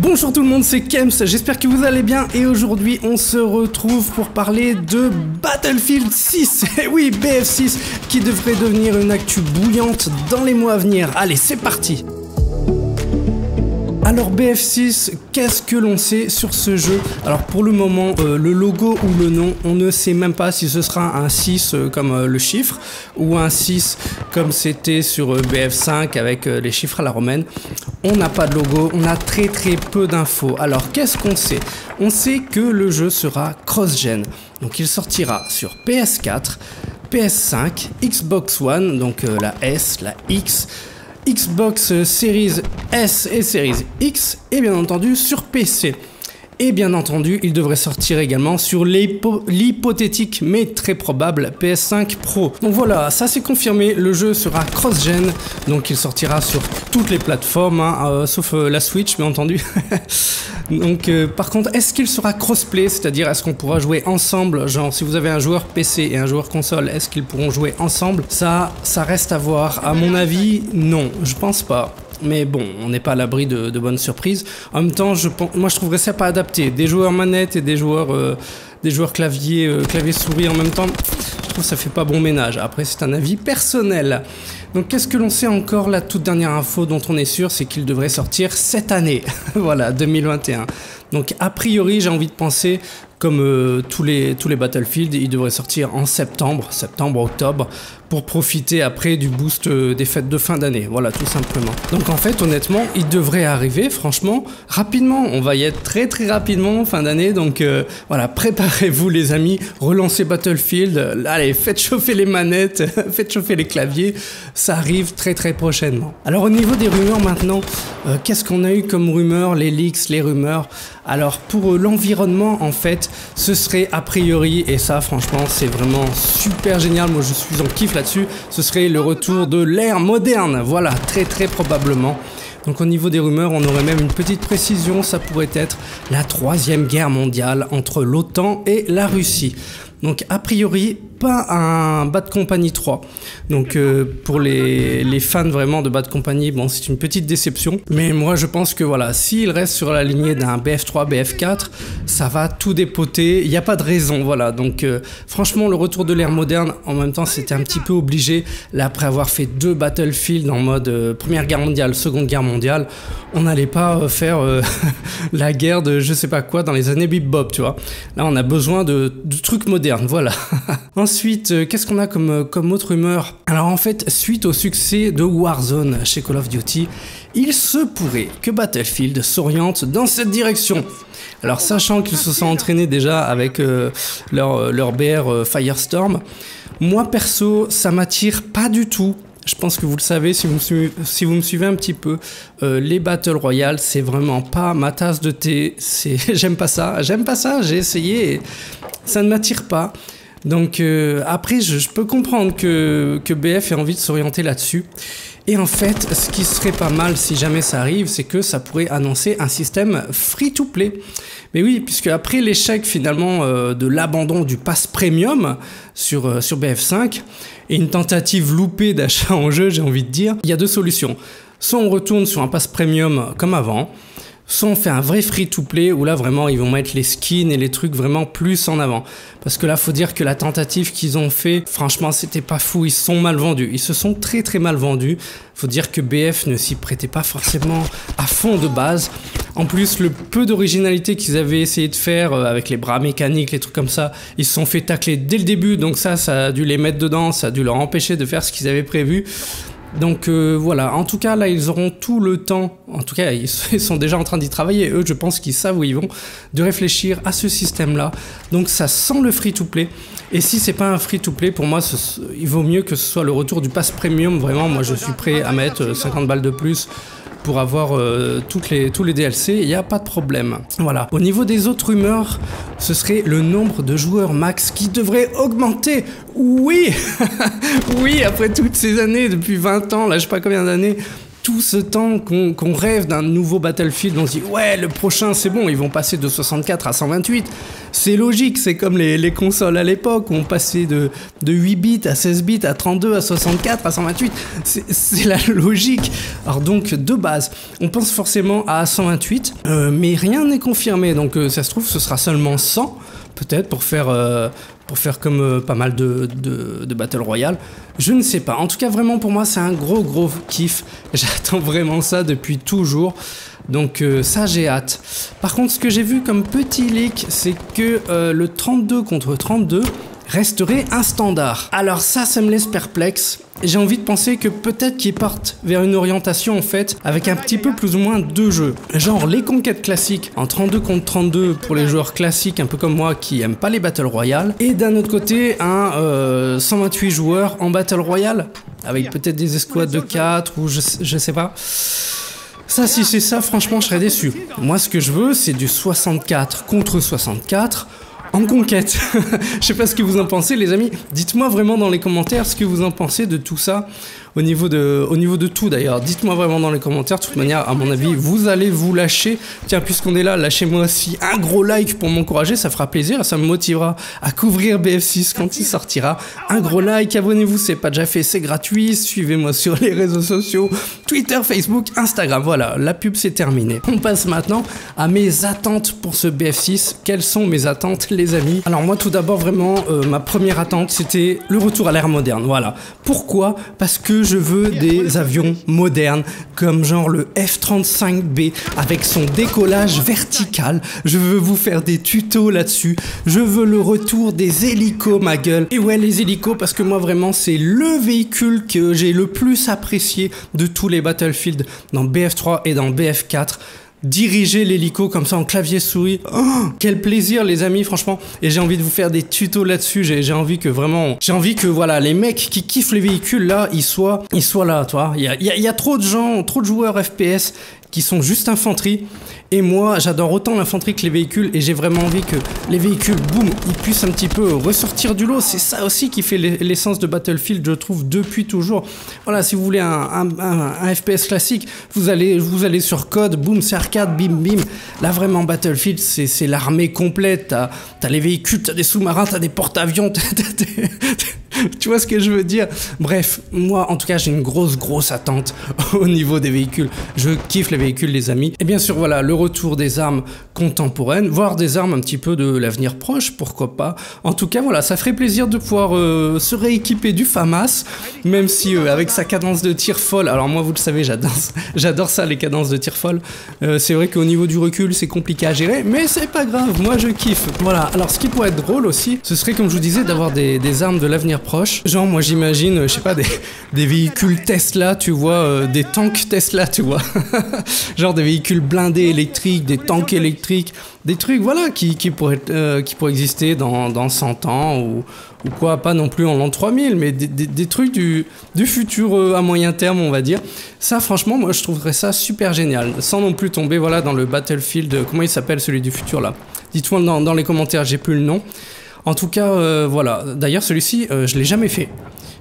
Bonjour tout le monde, c'est Kems, j'espère que vous allez bien. Et aujourd'hui on se retrouve pour parler de Battlefield 6, et oui BF6 qui devrait devenir une actu bouillante dans les mois à venir. Allez c'est parti alors BF6, qu'est-ce que l'on sait sur ce jeu? Alors pour le moment, euh, le logo ou le nom, on ne sait même pas si ce sera un 6 euh, comme euh, le chiffre ou un 6 comme c'était sur BF5 avec les chiffres à la romaine. On n'a pas de logo, on a très très peu d'infos. Alors qu'est-ce qu'on sait? On sait que le jeu sera cross-gen. Donc il sortira sur PS4, PS5, Xbox One, donc la S, la X, Xbox Series S et Series X et bien entendu sur PC. Et bien entendu, il devrait sortir également sur l'hypothétique mais très probable PS5 Pro. Donc voilà, ça c'est confirmé, le jeu sera cross-gen, donc il sortira sur toutes les plateformes, hein, euh, sauf euh, la Switch bien entendu. donc euh, par contre, est-ce qu'il sera crossplay, c'est-à-dire est-ce qu'on pourra jouer ensemble, genre si vous avez un joueur PC et un joueur console, est-ce qu'ils pourront jouer ensemble? Ça, ça reste à voir. À mon avis, non, je pense pas. Mais bon, on n'est pas à l'abri de, bonnes surprises. En même temps, je moi je trouverais ça pas adapté. Des joueurs manettes et des joueurs, euh, des joueurs clavier, euh, clavier souris en même temps, trouve que ça fait pas bon ménage. Après, c'est un avis personnel. Donc qu'est-ce que l'on sait encore La toute dernière info dont on est sûr, c'est qu'il devrait sortir cette année. voilà, 2021. Donc a priori, j'ai envie de penser comme euh, tous, les, tous les Battlefield, il devrait sortir en septembre, septembre-octobre, pour profiter après du boost euh, des fêtes de fin d'année. Voilà, tout simplement. Donc en fait, honnêtement, il devrait arriver, franchement, rapidement. On va y être très très rapidement fin d'année. Donc euh, voilà, préparez-vous les amis, relancez Battlefield. Allez, faites chauffer les manettes, faites chauffer les claviers. Ça arrive très très prochainement. Alors au niveau des rumeurs maintenant, qu'est-ce qu'on a eu comme rumeurs, les leaks, les rumeurs? Alors pour l'environnement, en fait, ce serait a priori, et ça franchement c'est vraiment super génial, moi je suis en kiff là-dessus, ce serait le retour de l'ère moderne, voilà, très très probablement. Donc au niveau des rumeurs, on aurait même une petite précision, ça pourrait être la troisième guerre mondiale entre l'OTAN et la Russie. Donc a priori, pas un Bad Company 3. Donc euh, pour les, fans vraiment de Bad Company, bon c'est une petite déception. Mais moi je pense que voilà, s'il reste sur la lignée d'un BF3, BF4, ça va tout dépoter. Il n'y a pas de raison, voilà. Donc euh, franchement le retour de l'ère moderne, en même temps c'était un petit peu obligé. Après avoir fait deux Battlefield en mode euh, Première Guerre mondiale, Seconde Guerre mondiale, on n'allait pas faire la guerre de je sais pas quoi dans les années Bebop, tu vois. Là on a besoin de, de trucs modernes, voilà. Ensuite, euh, qu'est-ce qu'on a comme, euh, comme autre rumeur? Alors en fait, suite au succès de Warzone chez Call of Duty, il se pourrait que Battlefield s'oriente dans cette direction. Alors sachant qu'ils se sont entraînés déjà avec euh, leur, leur BR Firestorm, moi perso, ça m'attire pas du tout. Je pense que vous le savez si vous, si vous me suivez un petit peu. les Battle Royale, c'est vraiment pas ma tasse de thé. J'aime pas ça. J'aime pas ça. J'ai essayé ça ne m'attire pas. Donc euh, après, je, peux comprendre que, BF ait envie de s'orienter là-dessus. Et en fait, ce qui serait pas mal si jamais ça arrive, c'est que ça pourrait annoncer un système free-to-play. Mais oui, puisque après l'échec finalement euh, de l'abandon du pass premium sur, euh, sur BF5 et une tentative loupée d'achat en jeu, j'ai envie de dire, il y a deux solutions. Soit on retourne sur un pass premium comme avant, soit on fait un vrai free-to-play où là vraiment ils vont mettre les skins et les trucs vraiment plus en avant. Parce que là faut dire que la tentative qu'ils ont fait, franchement c'était pas fou, ils sont mal vendus. Ils se sont très très mal vendus. Faut dire que BF ne s'y prêtait pas forcément à fond de base. En plus, le peu d'originalité qu'ils avaient essayé de faire euh, avec les bras mécaniques, les trucs comme ça, ils se sont fait tacler dès le début. Donc ça, ça a dû les mettre dedans, ça a dû leur empêcher de faire ce qu'ils avaient prévu. Donc euh, voilà, en tout cas là ils auront tout le temps, en tout cas ils sont déjà en train d'y travailler, eux je pense qu'ils savent où ils vont, de réfléchir à ce système là. Donc ça sent le free to play. Et si c'est pas un free to play, pour moi il vaut mieux que ce soit le retour du pass premium, vraiment moi je suis prêt à mettre 50 balles de plus pour avoir euh, toutes les, tous les DLC, il n'y a pas de problème. Voilà. Au niveau des autres rumeurs, ce serait le nombre de joueurs max qui devrait augmenter. Oui Oui, après toutes ces années, depuis 20 ans, là je sais pas combien d'années, tout ce temps qu'on rêve d'un nouveau Battlefield, on se dit ouais le prochain c'est bon, ils vont passer de 64 à 128. C'est logique, c'est comme les, consoles à l'époque où on passait de, de 8 bits à 16 bits à 32 à 64 à 128. C'est la logique. Alors donc de base, on pense forcément à 128, euh, mais rien n'est confirmé. Donc euh, ça se trouve ce sera seulement 100 peut-être pour faire euh, pour faire comme euh, pas mal de, Battle Royale. Je ne sais pas. En tout cas, vraiment pour moi, c'est un gros gros kiff. J'attends vraiment ça depuis toujours. Donc euh, ça, j'ai hâte. Par contre, ce que j'ai vu comme petit leak, c'est que le 32 contre 32 resterait un standard. Alors ça, ça me laisse perplexe. J'ai envie de penser que peut-être qu'ils partent vers une orientation en fait avec un petit peu plus ou moins deux jeux. Genre les conquêtes classiques en 32 contre 32 pour les joueurs classiques un peu comme moi qui aiment pas les Battle Royale. Et d'un autre côté un 128 euh, joueurs en Battle Royale avec peut-être des escouades de 4 ou je, je sais pas. Ça, si c'est ça, franchement, je serais déçu. Moi, ce que je veux, c'est du 64 contre 64 en conquête. Je sais pas ce que vous en pensez, les amis. Dites-moi vraiment dans les commentaires ce que vous en pensez de tout ça au niveau de, au niveau de tout d'ailleurs. Dites-moi vraiment dans les commentaires. De toute manière, à mon avis, vous allez vous lâcher. Tiens, puisqu'on est là, lâchez-moi aussi un gros like pour m'encourager. Ça fera plaisir. Ça me motivera à couvrir BF6 quand il sortira. Un gros like. Abonnez-vous, c'est pas déjà fait. C'est gratuit. Suivez-moi sur les réseaux sociaux Twitter, Facebook, Instagram. Voilà, la pub c'est terminé. On passe maintenant à mes attentes pour ce BF6. Quelles sont mes attentes, les amis? Alors, moi, tout d'abord, vraiment, euh, ma première attente, c'était le retour à l'ère moderne. Voilà. Pourquoi? Parce que je veux des avions modernes, comme genre le F-35B avec son décollage vertical. Je veux vous faire des tutos là-dessus. Je veux le retour des hélicos, ma gueule. Et ouais, les hélicos, parce que moi vraiment, c'est le véhicule que j'ai le plus apprécié de tous les Battlefield dans BF3 et dans BF4 diriger l'hélico comme ça en clavier souris. Oh, quel plaisir les amis franchement. Et j'ai envie de vous faire des tutos là-dessus. J'ai envie que vraiment, j'ai envie que voilà les mecs qui kiffent les véhicules là, ils soient, ils soient là, toi. Il y a, y a trop de gens, trop de joueurs FPS qui sont juste infanterie. Et moi, j'adore autant l'infanterie que les véhicules et j'ai vraiment envie que les véhicules, boum, ils puissent un petit peu ressortir du lot. C'est ça aussi qui fait l'essence de Battlefield, je trouve, depuis toujours. Voilà, si vous voulez un, FPS classique, vous allez, vous allez sur code, boum, c'est arcade, bim, bim. Là, vraiment, Battlefield, c'est l'armée complète. T'as as les véhicules, t'as des sous-marins, t'as des porte-avions, tu vois ce que je veux dire? Bref, moi en tout cas j'ai une grosse grosse attente au niveau des véhicules. Je kiffe les véhicules les amis. Et bien sûr voilà, le retour des armes contemporaines, voire des armes un petit peu de l'avenir proche, pourquoi pas. En tout cas voilà, ça ferait plaisir de pouvoir euh, se rééquiper du FAMAS, même si euh, avec sa cadence de tir folle, alors moi vous le savez j'adore ça les cadences de tir folle. Euh, c'est vrai qu'au niveau du recul c'est compliqué à gérer, mais c'est pas grave, moi je kiffe. Voilà, alors ce qui pourrait être drôle aussi, ce serait comme je vous disais d'avoir des, des armes de l'avenir proche. Genre, moi j'imagine, je sais pas, des, des, véhicules Tesla, tu vois, des tanks Tesla, tu vois. Genre des véhicules blindés électriques, des tanks électriques, des trucs, voilà, qui, euh, pourraient exister dans, dans 100 ans ou, quoi, pas non plus en l'an 3000, mais des, des, trucs du, futur euh, à moyen terme, on va dire. Ça, franchement, moi je trouverais ça super génial, sans non plus tomber, dans le Battlefield, comment il s'appelle celui du futur là Dites-moi dans, les commentaires, j'ai plus le nom. En tout cas, euh, voilà. D'ailleurs, celui-ci, euh, je l'ai jamais fait.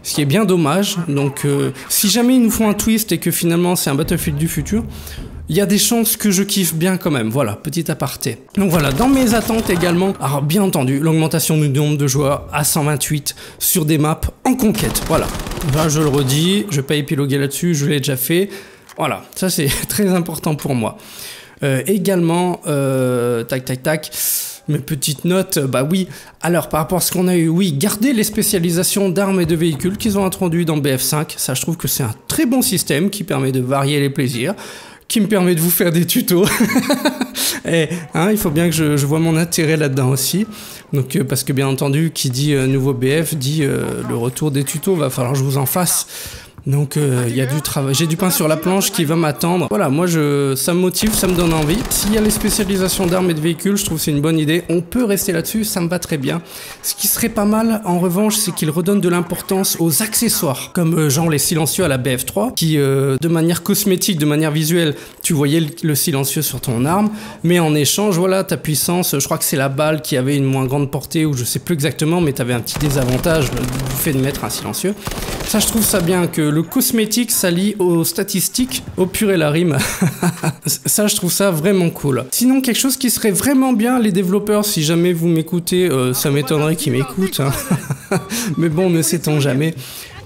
Ce qui est bien dommage. Donc, euh, si jamais ils nous font un twist et que finalement c'est un Battlefield du futur, il y a des chances que je kiffe bien quand même. Voilà, petit aparté. Donc voilà, dans mes attentes également, alors bien entendu, l'augmentation du nombre de joueurs à 128 sur des maps en conquête. Voilà. Là, je le redis, je vais pas épiloguer là-dessus, je l'ai déjà fait. Voilà, ça c'est très important pour moi. Également, tac tac tac. Mes petites notes, bah oui. Alors, par rapport à ce qu'on a eu, oui, garder les spécialisations d'armes et de véhicules qu'ils ont introduit dans BF5. Ça, je trouve que c'est un très bon système qui permet de varier les plaisirs qui me permet de vous faire des tutos. et hein, il faut bien que je, je vois mon intérêt là-dedans aussi. Donc, euh, parce que bien entendu, qui dit euh, nouveau BF dit euh, le retour des tutos, va falloir que je vous en fasse. Donc euh, il y a du travail, j'ai du pain sur la planche qui va m'attendre. Voilà, moi je, ça me motive, ça me donne envie. S'il y a les spécialisations d'armes et de véhicules, je trouve c'est une bonne idée. On peut rester là-dessus, ça me va très bien. Ce qui serait pas mal, en revanche, c'est qu'il redonne de l'importance aux accessoires, comme euh, genre les silencieux à la BF3, qui euh, de manière cosmétique, de manière visuelle, tu voyais le, silencieux sur ton arme, mais en échange, voilà, ta puissance, je crois que c'est la balle qui avait une moins grande portée, ou je sais plus exactement, mais tu avais un petit désavantage du fait de mettre un silencieux. Ça, je trouve ça bien que le cosmétique s'allie aux statistiques, au pur et la rime. ça, je trouve ça vraiment cool. Sinon, quelque chose qui serait vraiment bien, les développeurs, si jamais vous m'écoutez, euh, ça m'étonnerait qu'ils m'écoutent. Hein. Mais bon, ne sait-on jamais.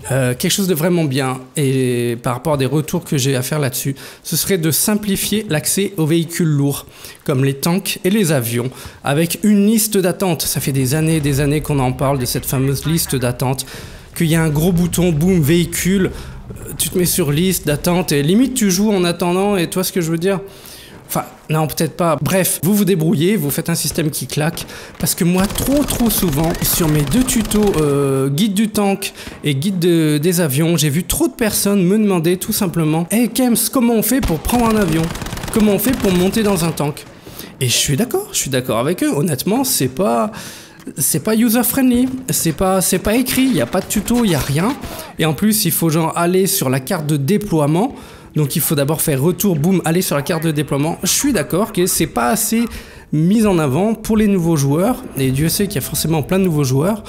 Euh, quelque chose de vraiment bien, et par rapport des retours que j'ai à faire là-dessus, ce serait de simplifier l'accès aux véhicules lourds, comme les tanks et les avions, avec une liste d'attente. Ça fait des années et des années qu'on en parle de cette fameuse liste d'attente, qu'il y a un gros bouton, boum, véhicule, euh, tu te mets sur liste d'attente, et limite tu joues en attendant, et toi ce que je veux dire Enfin, non, peut-être pas. Bref, vous vous débrouillez, vous faites un système qui claque. Parce que moi, trop trop souvent, sur mes deux tutos, euh, guide du tank et guide des avions, j'ai vu trop de personnes me demander tout simplement Hey Kems, comment on fait pour prendre un avion? Comment on fait pour monter dans un tank? Et je suis d'accord, je suis d'accord avec eux. Honnêtement, c'est pas c'est pas user friendly, c'est pas c'est pas écrit, il y a pas de tuto, il y a rien et en plus, il faut genre aller sur la carte de déploiement donc il faut d'abord faire retour, boum, aller sur la carte de déploiement. Je suis d'accord que c'est pas assez mis en avant pour les nouveaux joueurs, et Dieu sait qu'il y a forcément plein de nouveaux joueurs.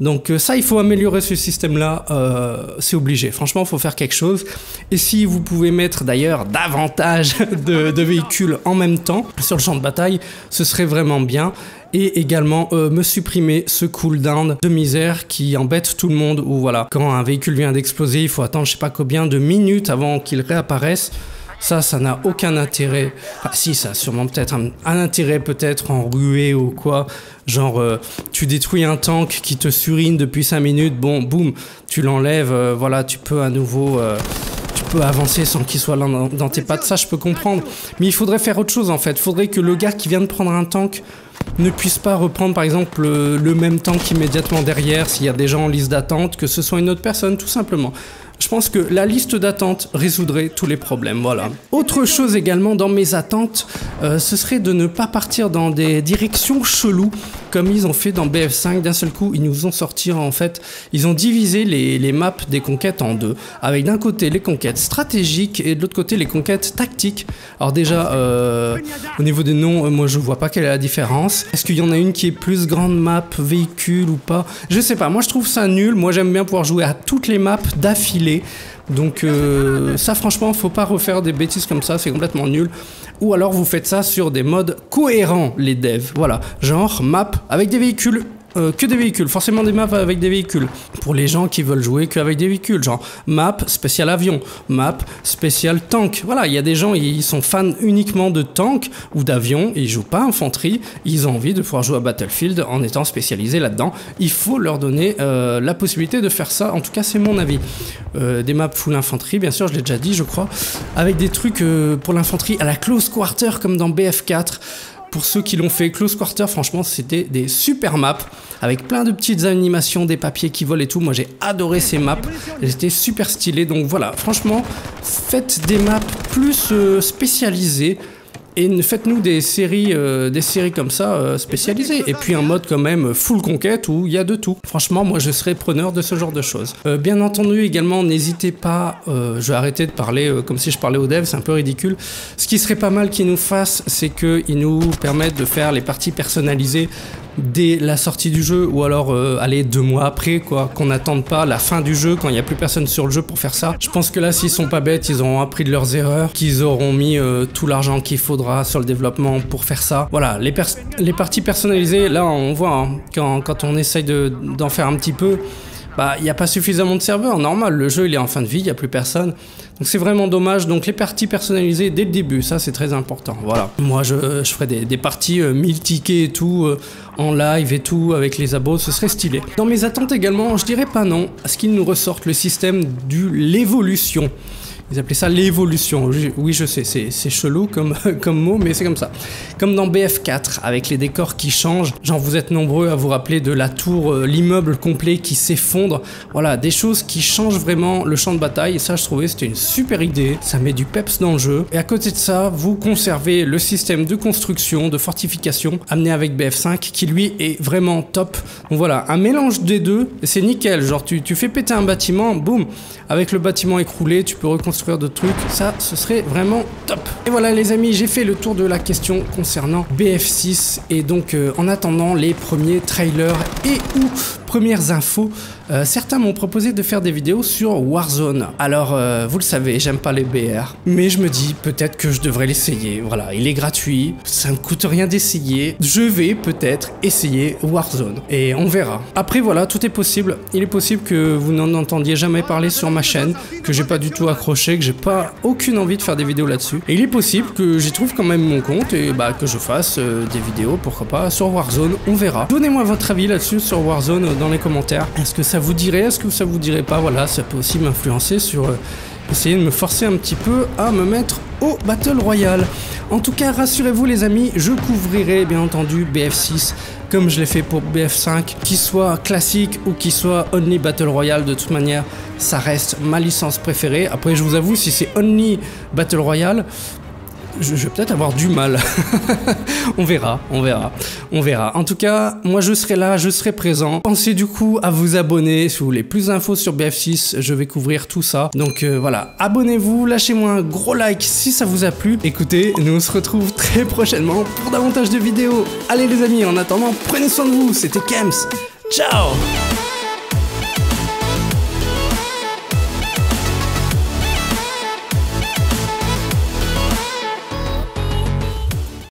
Donc euh, ça, il faut améliorer ce système-là, euh, c'est obligé. Franchement, il faut faire quelque chose. Et si vous pouvez mettre d'ailleurs davantage de, véhicules en même temps sur le champ de bataille, ce serait vraiment bien et également euh, me supprimer ce cooldown de misère qui embête tout le monde où voilà, quand un véhicule vient d'exploser, il faut attendre je sais pas combien de minutes avant qu'il réapparaisse. Ça, ça n'a aucun intérêt. Ah si, ça a sûrement peut-être un, intérêt peut-être en ruée ou quoi. Genre, euh, tu détruis un tank qui te surine depuis 5 minutes, bon, boum, tu l'enlèves, euh, voilà, tu peux à nouveau... tu peux avancer sans qu'il soit dans, tes pattes, ça je peux comprendre. Mais il faudrait faire autre chose en fait. Il faudrait que le gars qui vient de prendre un tank ne puisse pas reprendre par exemple le, même temps qu'immédiatement derrière s'il y a des gens en liste d'attente, que ce soit une autre personne tout simplement. Je pense que la liste d'attente résoudrait tous les problèmes. Voilà. Autre chose également dans mes attentes, euh, ce serait de ne pas partir dans des directions cheloues comme ils ont fait dans BF5. D'un seul coup, ils nous ont sorti en fait, ils ont divisé les, les maps des conquêtes en deux, avec d'un côté les conquêtes stratégiques et de l'autre côté les conquêtes tactiques. Alors déjà, euh, au niveau des noms, euh, moi je vois pas quelle est la différence. Est-ce qu'il y en a une qui est plus grande map, véhicule ou pas? Je sais pas. Moi je trouve ça nul. Moi j'aime bien pouvoir jouer à toutes les maps d'affilée donc euh, ça franchement, faut pas refaire des bêtises comme ça, c'est complètement nul. Ou alors vous faites ça sur des modes cohérents, les devs. Voilà, genre map avec des véhicules euh, que des véhicules, forcément des maps avec des véhicules. Pour les gens qui veulent jouer qu'avec des véhicules, genre map spécial avion, map spécial tank. Voilà, il y a des gens, ils sont fans uniquement de tank ou d'avion, ils jouent pas infanterie, ils ont envie de pouvoir jouer à Battlefield en étant spécialisés là-dedans. Il faut leur donner euh, la possibilité de faire ça, en tout cas c'est mon avis. Euh, des maps full infanterie, bien sûr, je l'ai déjà dit, je crois, avec des trucs pour l'infanterie à la close quarter comme dans BF4 pour ceux qui l'ont fait, Close Quarter, franchement, c'était des super maps avec plein de petites animations, des papiers qui volent et tout. Moi, j'ai adoré ces maps. Elles étaient super stylées. Donc voilà, franchement, faites des maps plus euh, spécialisées. Et faites-nous des séries, euh, des séries comme ça euh, spécialisées. Et puis un mode quand même full conquête où il y a de tout. Franchement, moi je serais preneur de ce genre de choses. Euh, bien entendu, également, n'hésitez pas. je vais arrêter de parler comme si je parlais aux devs, c'est un peu ridicule. Ce qui serait pas mal qu'ils nous fassent, c'est qu'ils nous permettent de faire les parties personnalisées dès la sortie du jeu ou alors euh, aller deux mois après quoi qu'on n'attende pas la fin du jeu quand il n'y a plus personne sur le jeu pour faire ça. Je pense que là s'ils sont pas bêtes ils auront appris de leurs erreurs qu'ils auront mis euh, tout l'argent qu'il faudra sur le développement pour faire ça. Voilà les, les parties personnalisées là on voit hein, quand, quand on essaye d'en faire un petit peu bah il n'y a pas suffisamment de serveurs normal le jeu il est en fin de vie il n'y a plus personne donc c'est vraiment dommage. Donc les parties personnalisées dès le début, ça c'est très important. Voilà. Moi je, je ferai des, des parties euh, 1000 tickets et tout, euh, en live et tout, avec les abos, ce serait stylé. Dans mes attentes également, je dirais pas non à ce qu'ils nous ressortent le système de l'évolution. Ils appelaient ça l'évolution. Oui, je sais, c'est chelou comme, comme mot, mais c'est comme ça. Comme dans BF4, avec les décors qui changent. Genre, vous êtes nombreux à vous rappeler de la tour, euh, l'immeuble complet qui s'effondre. Voilà, des choses qui changent vraiment le champ de bataille. Et ça, je trouvais, c'était une super idée. Ça met du peps dans le jeu. Et à côté de ça, vous conservez le système de construction, de fortification amené avec BF5, qui lui est vraiment top. Donc voilà, un mélange des deux, c'est nickel. Genre, tu, tu fais péter un bâtiment, boum, avec le bâtiment écroulé, tu peux reconstruire de trucs, ça ce serait vraiment top. Et voilà les amis, j'ai fait le tour de la question concernant BF6 et donc euh, en attendant les premiers trailers et ou premières infos euh, certains m'ont proposé de faire des vidéos sur Warzone. Alors, euh, vous le savez, j'aime pas les BR, mais je me dis peut-être que je devrais l'essayer. Voilà, il est gratuit, ça ne coûte rien d'essayer. Je vais peut-être essayer Warzone et on verra. Après, voilà, tout est possible. Il est possible que vous n'en entendiez jamais parler sur ma chaîne, que j'ai pas du tout accroché, que j'ai pas aucune envie de faire des vidéos là-dessus. Et il est possible que j'y trouve quand même mon compte et bah que je fasse euh, des vidéos, pourquoi pas, sur Warzone. On verra. Donnez-moi votre avis là-dessus sur Warzone dans les commentaires. Est-ce que ça vous dirait Est-ce que ça vous dirait pas Voilà, ça peut aussi m'influencer sur euh, essayer de me forcer un petit peu à me mettre au Battle Royale. En tout cas, rassurez-vous les amis, je couvrirai bien entendu BF6 comme je l'ai fait pour BF5, qu'il soit classique ou qu'il soit Only Battle Royale, de toute manière, ça reste ma licence préférée. Après, je vous avoue, si c'est Only Battle Royale, je, vais peut-être avoir du mal. on verra, on verra, on verra. En tout cas, moi je serai là, je serai présent. Pensez du coup à vous abonner si vous voulez plus d'infos sur BF6, je vais couvrir tout ça. Donc euh, voilà, abonnez-vous, lâchez-moi un gros like si ça vous a plu. Écoutez, nous on se retrouve très prochainement pour davantage de vidéos. Allez les amis, en attendant, prenez soin de vous, c'était Kems. Ciao